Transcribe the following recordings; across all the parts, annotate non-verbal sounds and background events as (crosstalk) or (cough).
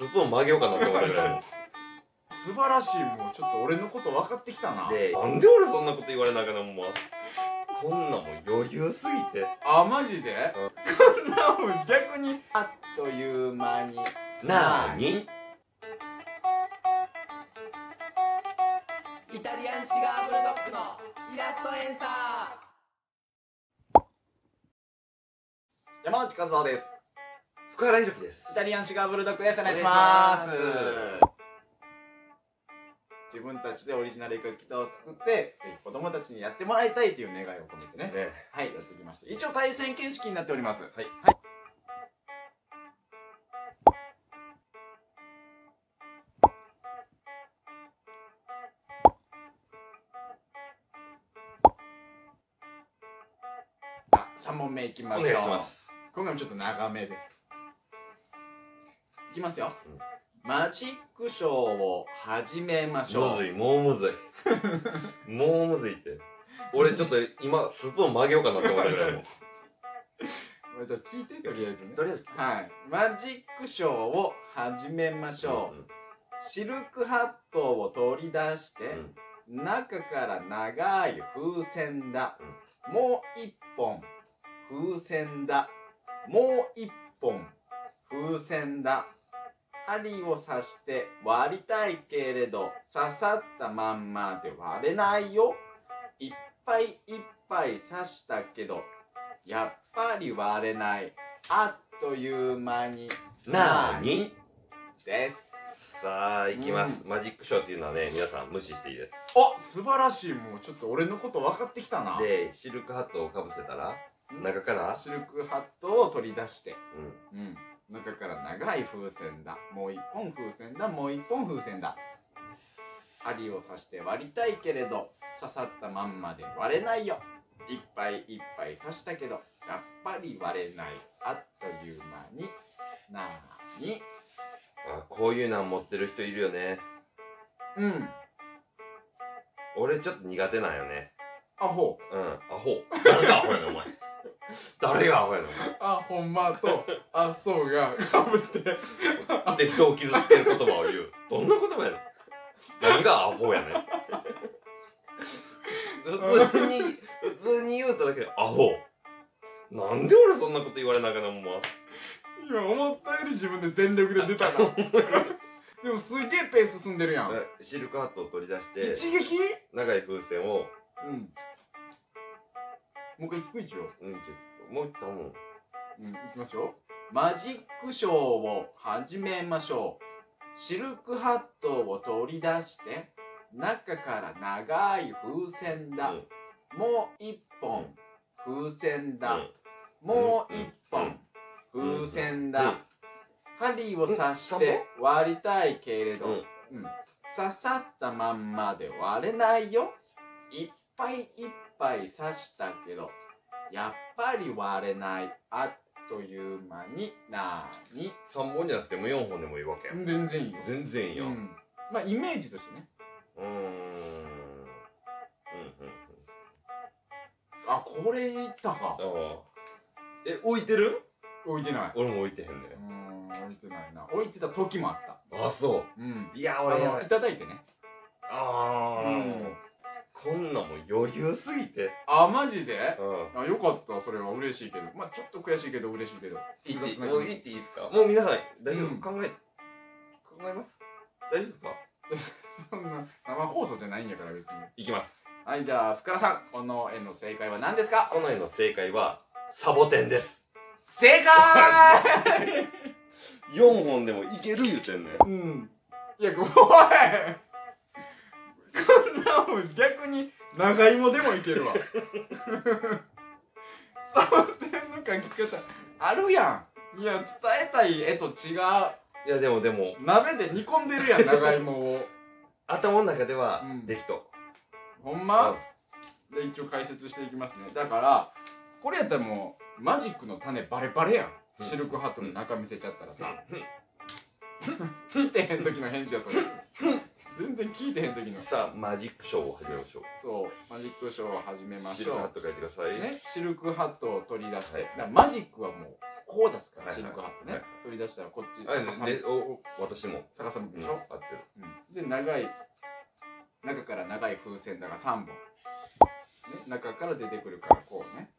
スプーン曲げようかなって思ったぐらい素晴らしいもうちょっと俺のこと分かってきたな。でなんで俺そんなこと言われなあかんのほんま。こんなんもう余裕すぎて。あマジで、うんこんなもん逆に。あっという間に。なーに？イタリアンシガーブルドッグのイラストエンサ山内和夫です福原ひろきです。イタリアンシガーブルドッグです。お願いします。自分たちでオリジナル絵描き歌を作ってぜひ子供たちにやってもらいたいという願いを込めてね。ねはい。やってきました。一応対戦形式になっております。はい。あ3問目いきましょう。今回もちょっと長めですいきますよ、マジックショーを始めましょう。むずいもうむずい。(laughs) もうむずいって。俺ちょっと今スプーン曲げようかなって思ったぐらいもちょっと聞いてとりあえずね。とりあえず。はい。マジックショーを始めましょう、シルクハットを取り出して、中から長い風船だ、もう一本。風船だ。もう一本。風船だ針を刺して割りたいけれど刺さったまんまで割れないよ。いっぱいいっぱい刺したけどやっぱり割れない。あっという間になーに？です。さあ行きます、マジックショーっていうのはね皆さん無視していいです。あ素晴らしい。もうちょっと俺のこと分かってきたな。でシルクハットをかぶせたら中から？シルクハットを取り出して。うん。うん中から長い風船だ。もう一本風船だ。もう一本風船だ。針を刺して割りたいけれど刺さったまんまで割れないよ。いっぱいいっぱい刺したけどやっぱり割れない。あっという間に。なーに？あこういうの持ってる人いるよね。うん。俺ちょっと苦手なんよね。アホ。うん。アホ。誰がアホやねんお前誰がアホやねあほんまとあそうがかぶって。前で人を傷つける言葉を言う。どんな言葉やねん。何がアホやねん。普通に普通に言うただけでアホ。なんで俺そんなこと言われなあかんのほんま。今思ったより自分で全力で出たな。でもすげえペース進んでるやん。えシルクハットを取り出して一撃？長い風船をうんもう一回聞く一応うんちょっともう一回もううん、いきますよ。マジックショーを始めましょう。シルクハットを取り出して、中から長い風船だ。うんもう一本風船だ。うんもう一本風船だ。針を刺して割りたいけれど、うんうん刺さったまんまで割れないよ。いっぱいいっぱい刺したけど、やっぱり割れない。あっという間になーに。3本じゃなくても4本でもいいわけ全然いいよ。全然いいやんうんまあイメージとしてね。うーんうんうんあ、これいったか。ああえ置いてる？置いてない。俺も置いてへんねうーん、置いてないな。置いてた時もあった。あそうん。ういやあ俺いただいてね。あーうんこんなんもう余裕すぎて。あ、マジで？うん。あ、よかった。それは。嬉しいけど。まあちょっと悔しいけど嬉しいけど。いいっていいっていいですか？もう皆さん大丈夫、うん。考え考えます？大丈夫ですか？(laughs) そんな生放送じゃないんやから別に。いきます。はい、じゃあ、福原さん。この絵の正解は何ですか？この絵の正解はサボテンです。正解！4本でもいける言うてんねん。うん。いや、おいこんなもん逆に長芋でもいけるわ。(laughs) サボテンの描き方あるやん。いや、伝えたい絵と違う。いやでもでも鍋で煮込んでるやん、(laughs) 長芋を。頭の中ではうんできと、ほんま？で、一応解説していきますね。だから、これやったらもう、マジックの種バレバレやん。うんシルクハットの中見せちゃったらさ。(laughs) 聞いてへん時の返事や、それ。全然聞いてへん時の。さあマジックショーを始めましょう。そう、マジックショーを始めましょう。シルクハット書いてください、ね、シルクハットを取り出して、だからマジックはもうこう出すから、はいはいシルクハットね、はい。取り出したらこっちあ逆さでおお私も。逆さでしょ、合ってる。うん。で長い中から長い風船だが3本、ね、中から出てくるからこうね。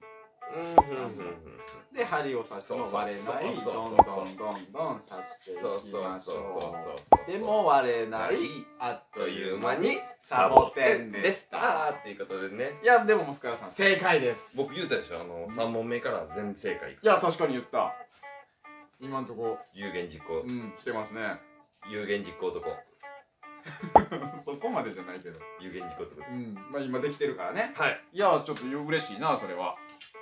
うんうんうんで針を刺しても割れない。どんどんどんどん刺していきましょそううでも割れないはいあっとといいうう間にサボテンでした。たっていうことでね。いやでも深田さん正解です。僕言うたでしょあの3問目から全部正解いや確かに言った。今んとこ。有言実行。うんしてますね。有言実行男 (laughs) そこまでじゃないけど。有言実行男うんまあ今できてるからね。はい。いやちょっと嬉しいなそれは。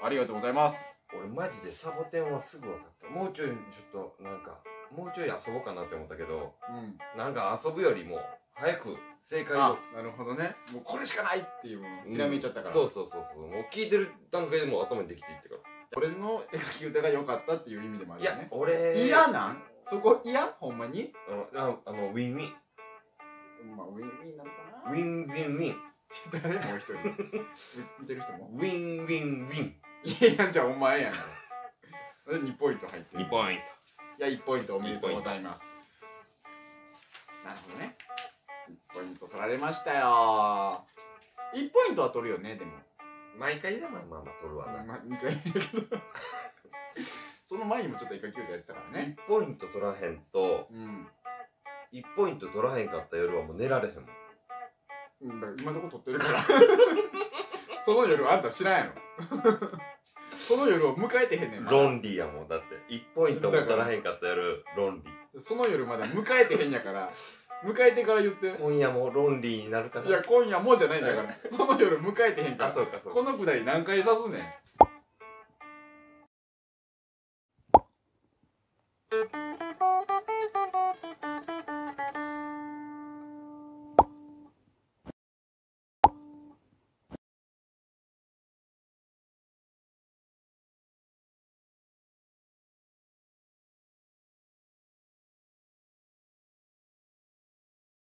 ありがとうございます俺マジでサボテンはすぐ分かった。もうちょいちょっとなんかもうちょい遊ぼうかなって思ったけどうん。なんか遊ぶよりも早く正解あをなるほどね。もうこれしかないっていうひらめいちゃったから、そうそうそうそう。もう聞いてる段階でもう頭にできていってか俺の絵描き歌が良かったっていう意味でもあらいやるよね。俺。嫌なん？そこ嫌？ほんまに？あのあのウィンウィン。まあウィンウィンなのかな。ウィンウィンウィン。(laughs) 誰もう一人。見てる人も？ウィンウィンウィンいやじゃあお前やん。で2ポイント入ってる2ポインいや1ポイントおめでとうございます。なるほどね。1ポイント取られましたよ。1ポイントは取るよねでも。ト毎回でもまあまあ取るわな。まあ2回目やけどその前にもちょっと絵描き歌やってたからね。1ポイント取らへんとうん1ポイント取らへんかった夜はもう寝られへんもん。うん。だから今のとこ撮ってるから。(laughs) その夜あんた知らんやろ (laughs) その夜を迎えてへんねん、まンリーやもんだって。1ポイントも取らへんかったやるリーその夜まだ迎えてへんやから迎えてから言って。今夜もロンリーになるかな。いや今夜もじゃないんだからその夜迎えてへんから。あそうかそうか。このくだり何回刺すねん。